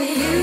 be